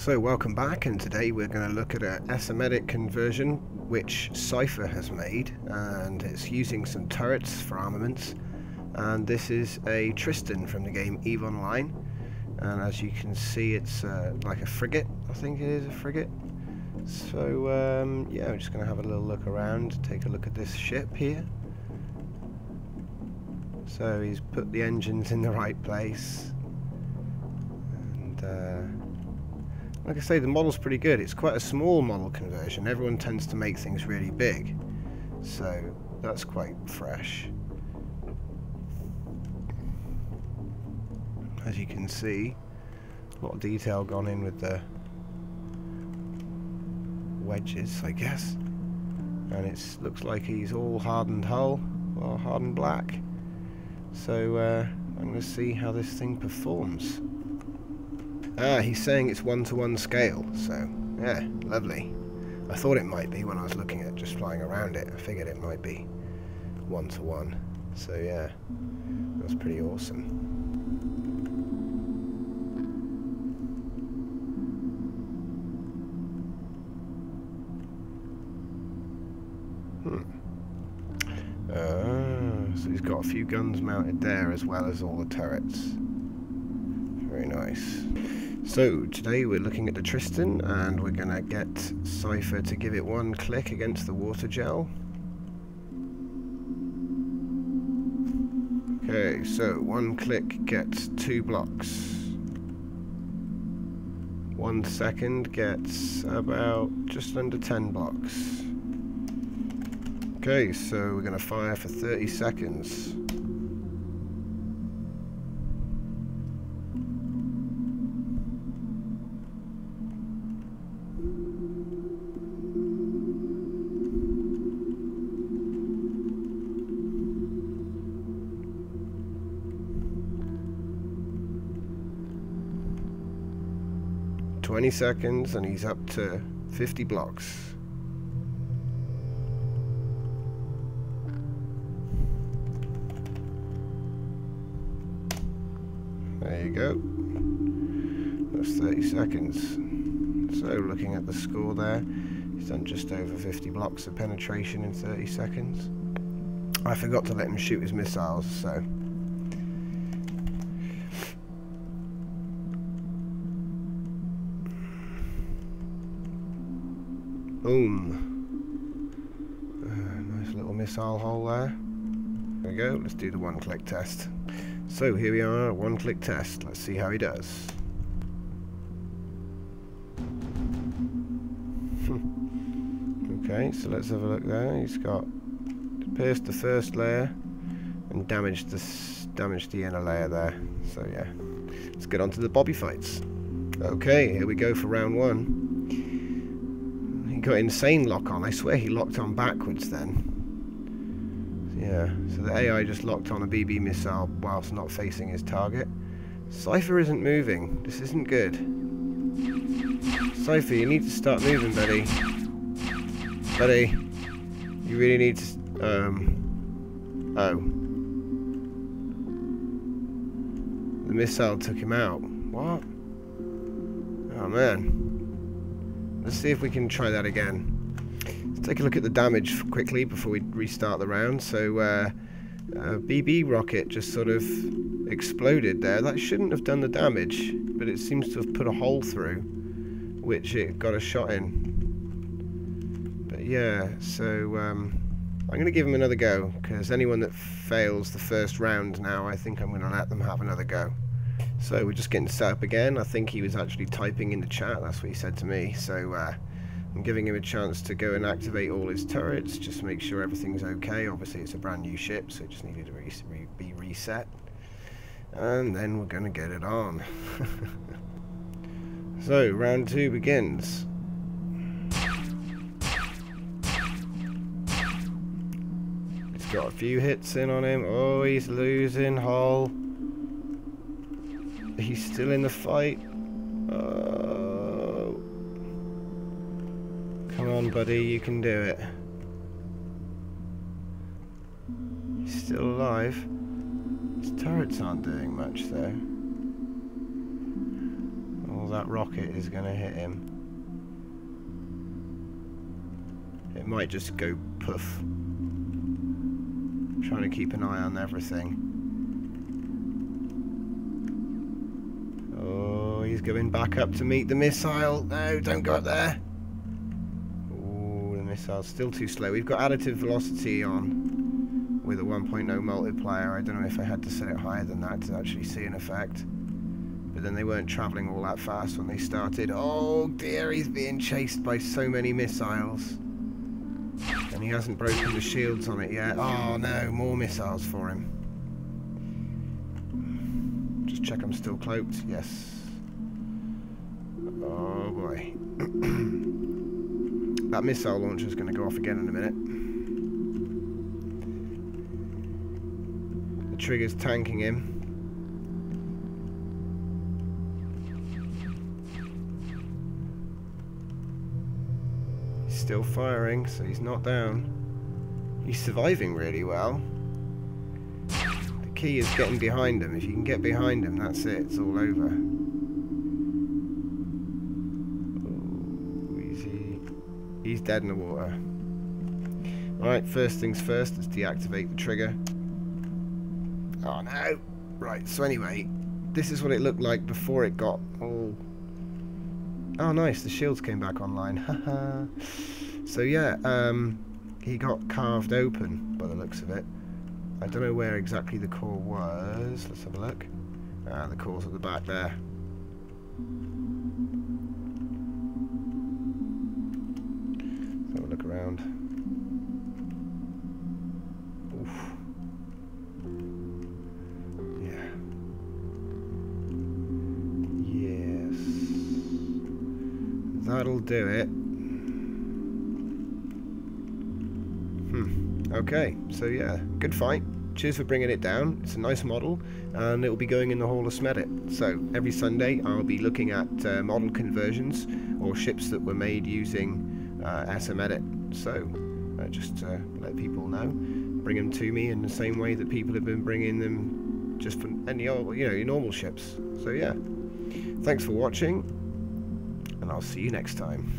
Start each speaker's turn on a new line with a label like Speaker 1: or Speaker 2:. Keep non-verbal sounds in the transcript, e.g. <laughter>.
Speaker 1: So welcome back and today we're going to look at a SM Edit conversion which Syfer has made and it's using some turrets for armaments and this is a Tristan from the game EVE Online and as you can see it's uh, like a frigate, I think it is a frigate. So um, yeah, we're just going to have a little look around, take a look at this ship here. So he's put the engines in the right place and uh, like I say, the model's pretty good. It's quite a small model conversion. Everyone tends to make things really big. So that's quite fresh. As you can see, a lot of detail gone in with the wedges, I guess. And it looks like he's all hardened hull, or hardened black. So uh, I'm going to see how this thing performs. Ah, he's saying it's one-to-one -one scale, so, yeah, lovely. I thought it might be when I was looking at just flying around it. I figured it might be one-to-one. -one. So, yeah, that's pretty awesome. Hmm. Uh, so he's got a few guns mounted there as well as all the turrets. Very nice. So today we're looking at the Tristan and we're going to get Syfer to give it one click against the water gel. Okay, so one click gets two blocks. One second gets about just under 10 blocks. Okay, so we're going to fire for 30 seconds. Twenty seconds and he's up to fifty blocks. There you go. That's 30 seconds. So looking at the score there, he's done just over 50 blocks of penetration in 30 seconds. I forgot to let him shoot his missiles, so... Boom. Uh, nice little missile hole there. There we go, let's do the one-click test. So here we are, one click test. Let's see how he does. okay, so let's have a look there. He's got pierced the first layer and damaged the damaged the inner layer there. So yeah, let's get on to the bobby fights. Okay, here we go for round one. He got insane lock on. I swear he locked on backwards then. Yeah, so the AI just locked on a BB missile whilst not facing his target. Syfer isn't moving. This isn't good. Syfer, you need to start moving, buddy. Buddy. You really need to... Um... Oh. The missile took him out. What? Oh, man. Let's see if we can try that again. Let's take a look at the damage quickly before we restart the round. So, uh, BB rocket just sort of exploded there. That shouldn't have done the damage, but it seems to have put a hole through, which it got a shot in. But yeah, so um, I'm going to give him another go, because anyone that fails the first round now, I think I'm going to let them have another go. So we're just getting set up again. I think he was actually typing in the chat, that's what he said to me. So uh, I'm giving him a chance to go and activate all his turrets, just make sure everything's okay. Obviously it's a brand new ship, so it just needed to re re be reset. And then we're going to get it on. <laughs> so, round two begins. He's got a few hits in on him. Oh, he's losing hull. He's still in the fight. Uh, Come on, buddy, you can do it. He's still alive. His turrets aren't doing much, though. All that rocket is going to hit him. It might just go poof. trying to keep an eye on everything. Oh, he's going back up to meet the missile. No, don't go up there. The missile's still too slow. We've got additive velocity on with a 1.0 multiplier. I don't know if I had to set it higher than that to actually see an effect. But then they weren't travelling all that fast when they started. Oh dear, he's being chased by so many missiles. And he hasn't broken the shields on it yet. Oh no, more missiles for him. Just check I'm still cloaked. Yes. Oh boy. <clears throat> that missile launcher is going to go off again in a minute. The trigger's tanking him. He's still firing, so he's not down. He's surviving really well. The key is getting behind him. If you can get behind him, that's it. It's all over. He's dead in the water. Alright, first things first, let's deactivate the trigger. Oh no! Right, so anyway, this is what it looked like before it got all... Oh nice, the shields came back online. <laughs> Haha. So yeah, um, he got carved open by the looks of it. I don't know where exactly the core was. Let's have a look. Ah, the core's at the back there. Around. Oof. Yeah. Yes. That'll do it. Okay, so yeah, good fight. Cheers for bringing it down. It's a nice model, and it will be going in the Hall of Smedit. So every Sunday, I'll be looking at uh, model conversions or ships that were made using uh, SM Edit. So uh, just let people know, bring them to me in the same way that people have been bringing them just for any old, you know, your normal ships. So yeah, thanks for watching, and I'll see you next time.